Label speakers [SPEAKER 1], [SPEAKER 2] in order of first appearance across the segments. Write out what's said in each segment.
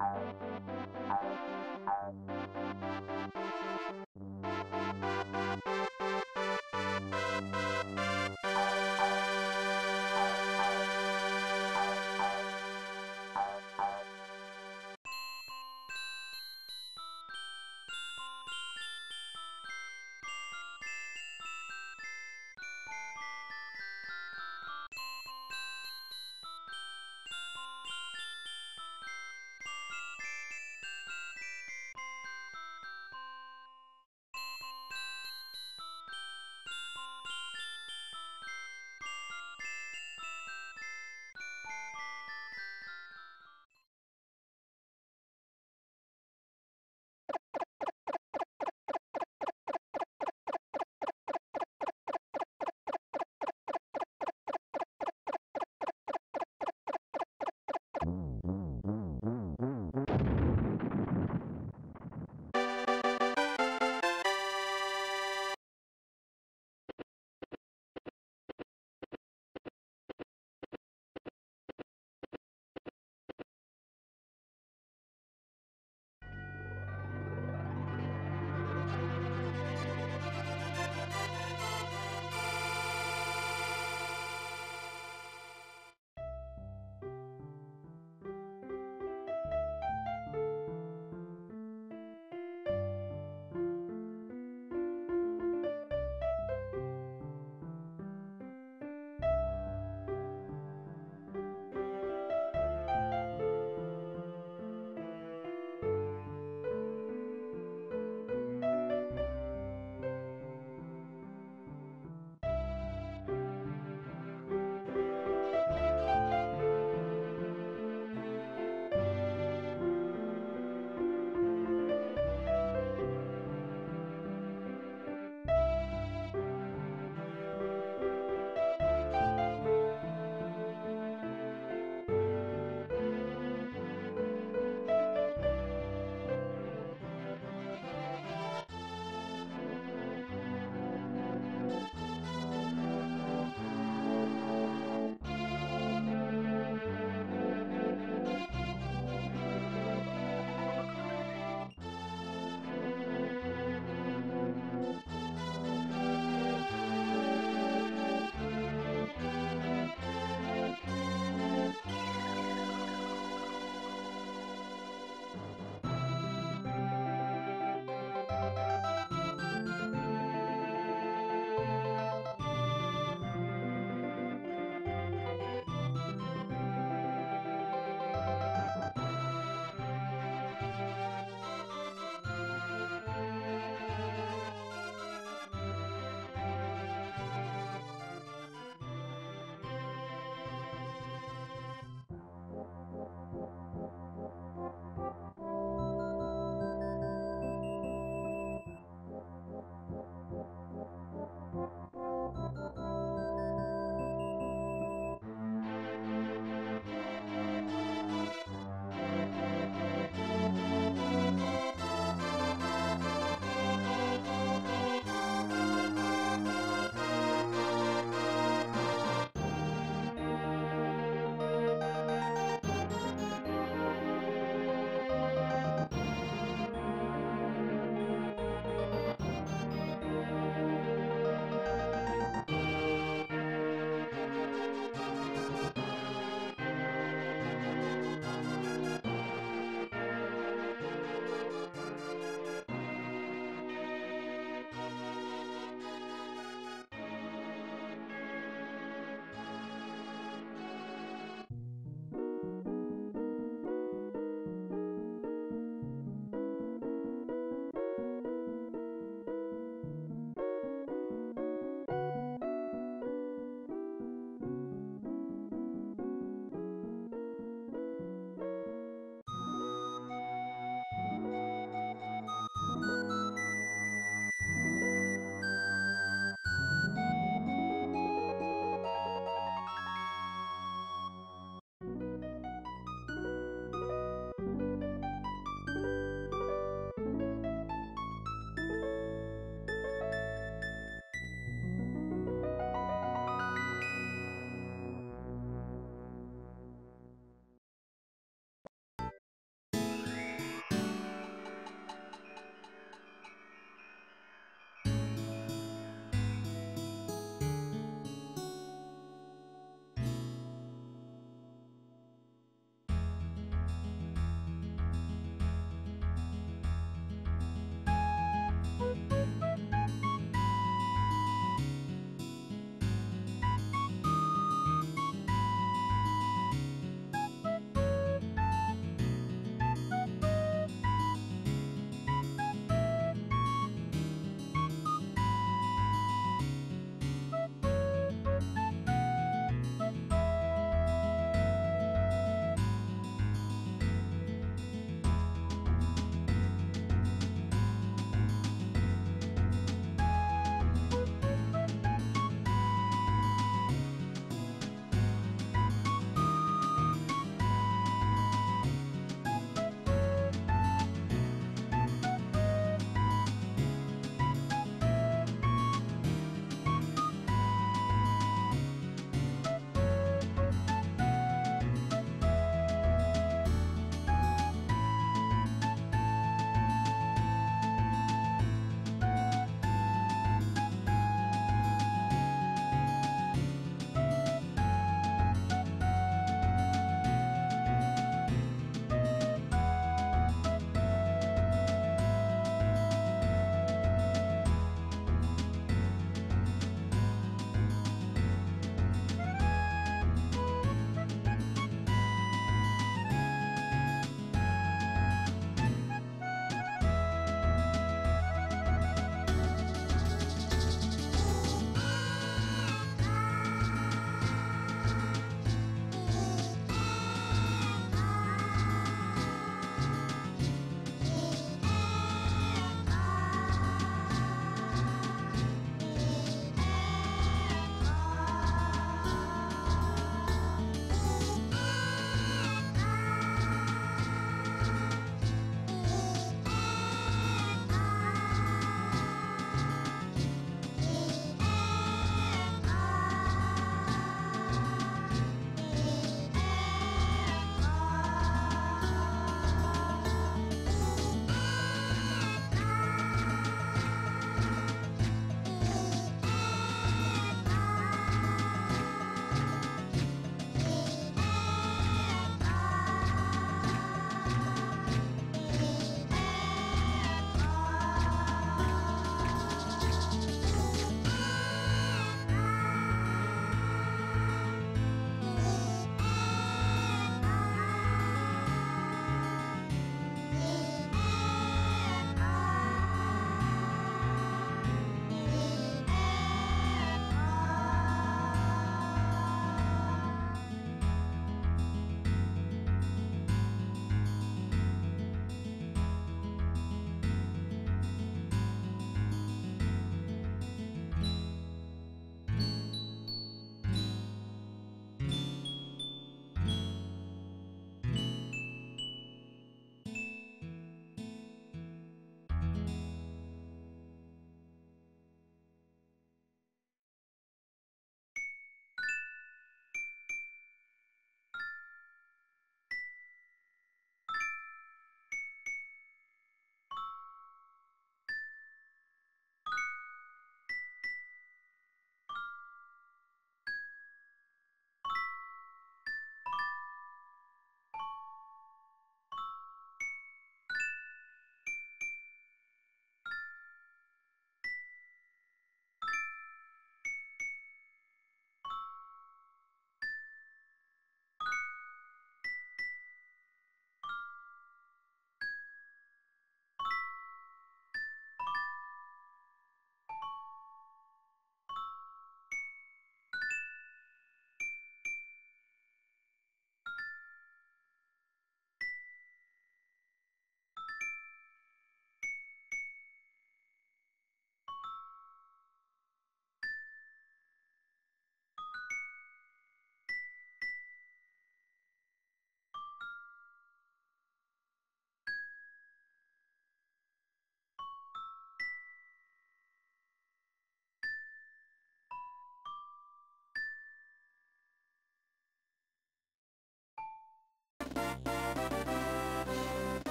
[SPEAKER 1] Thank you.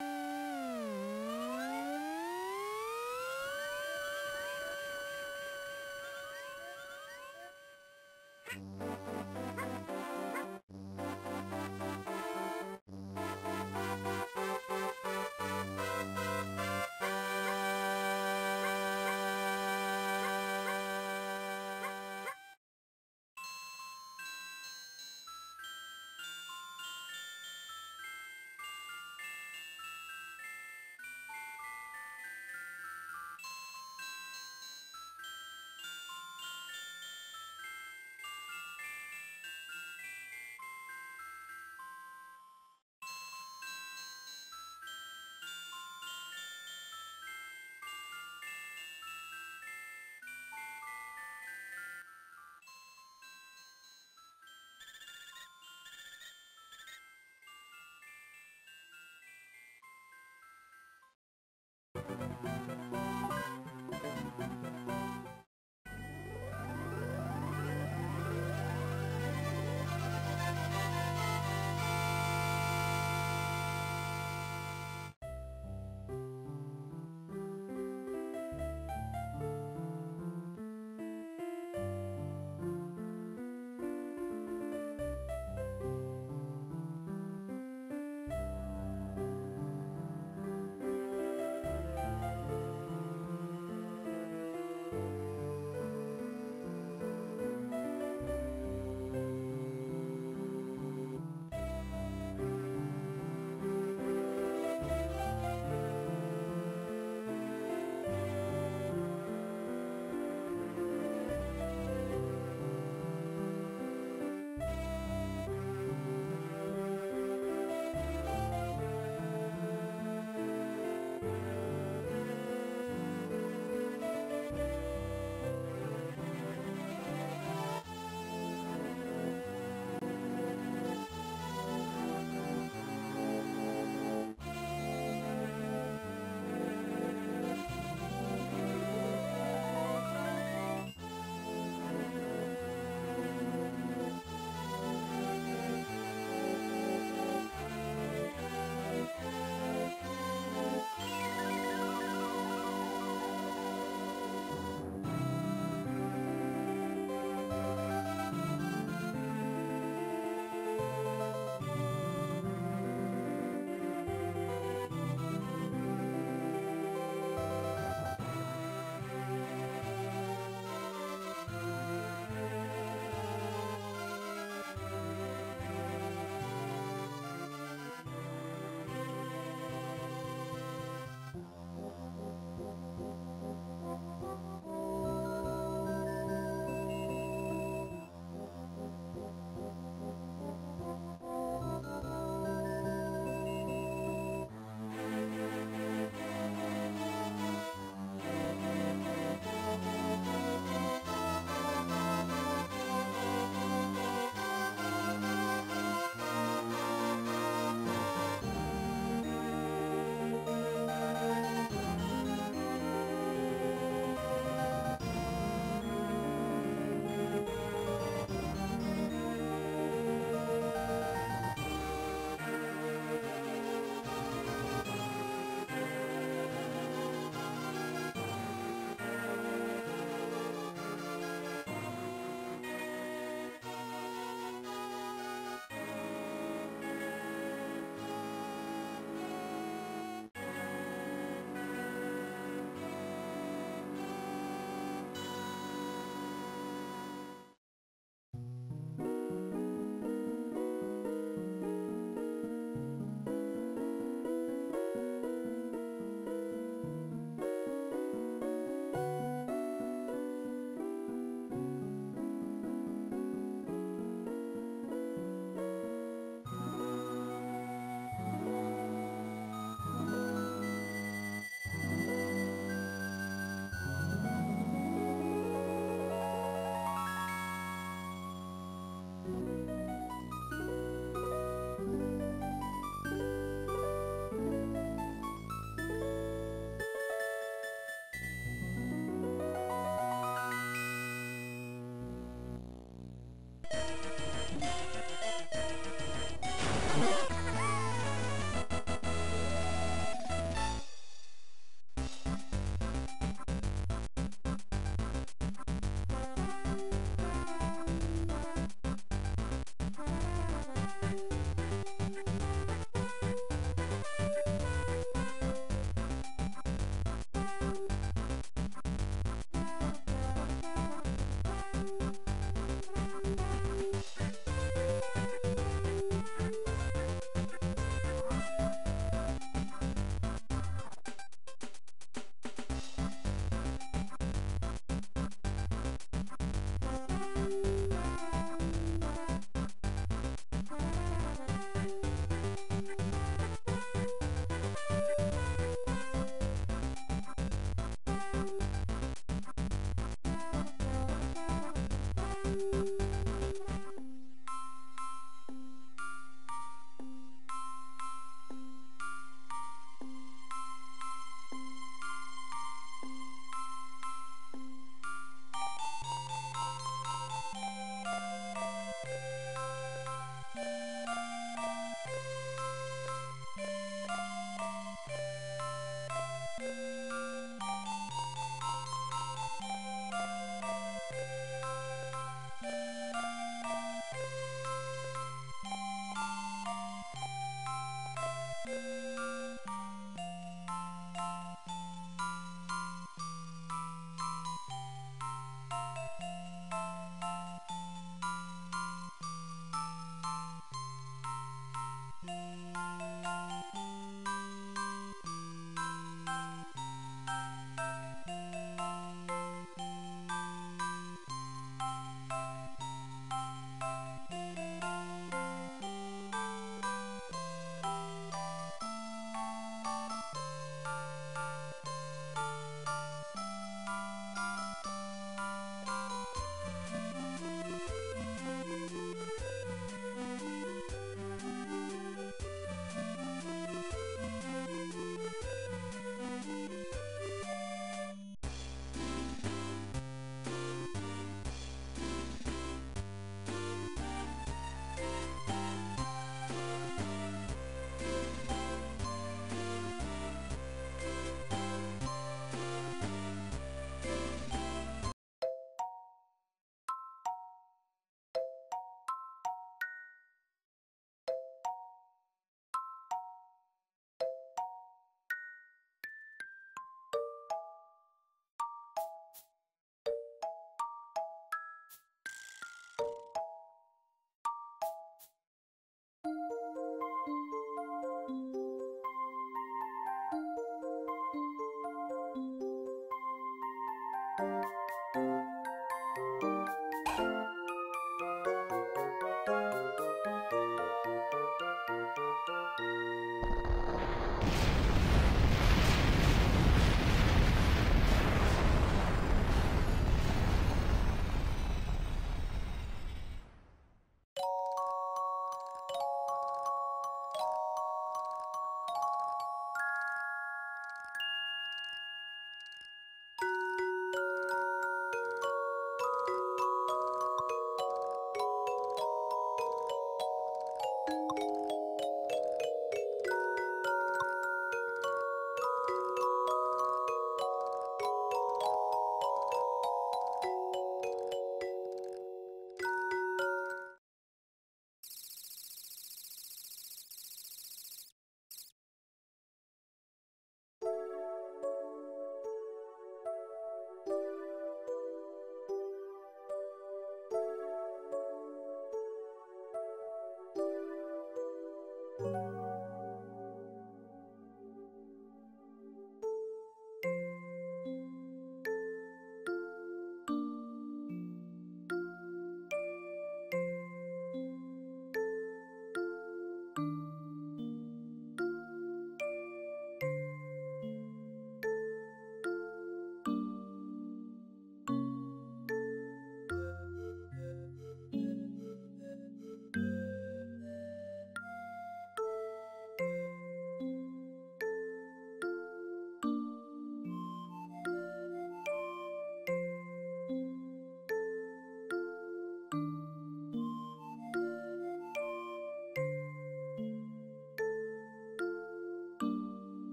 [SPEAKER 1] Thank you.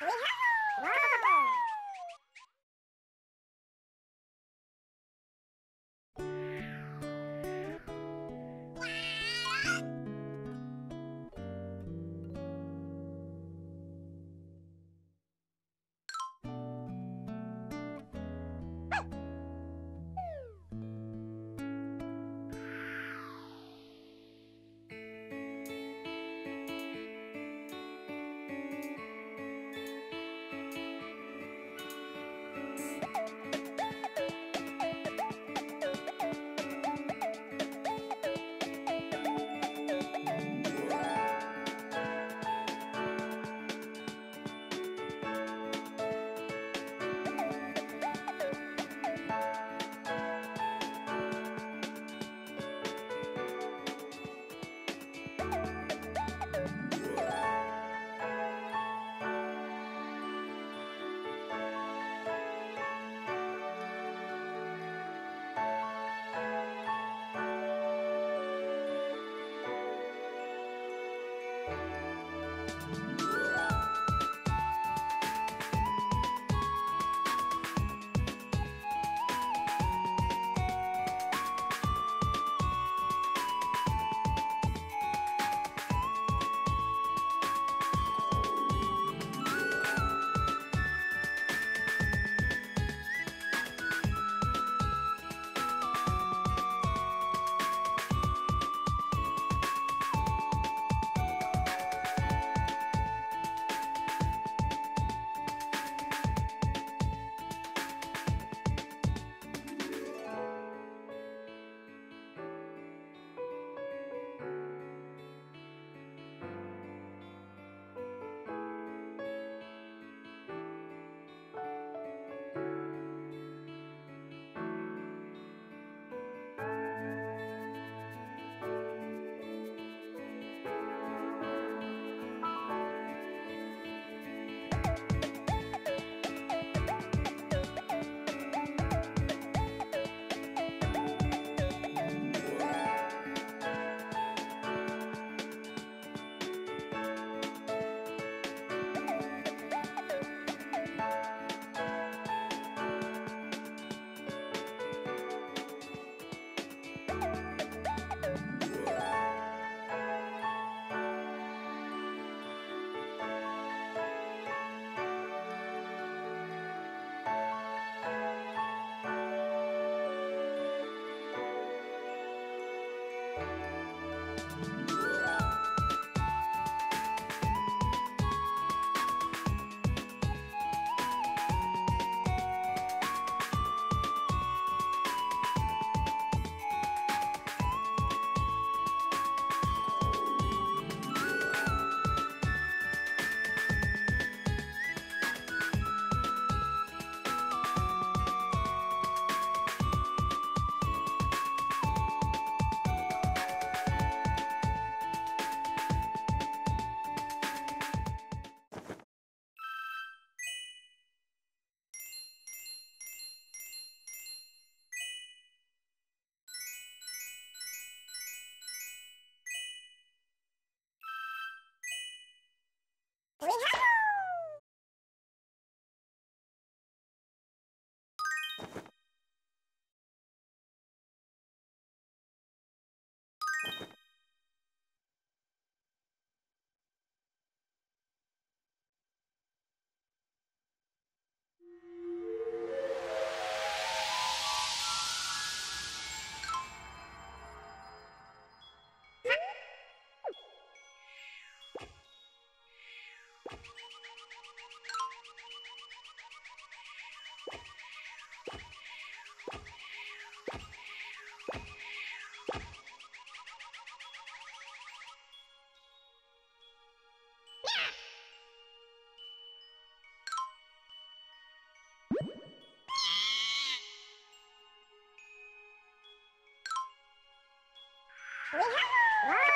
[SPEAKER 1] Well, hello, We have Wow!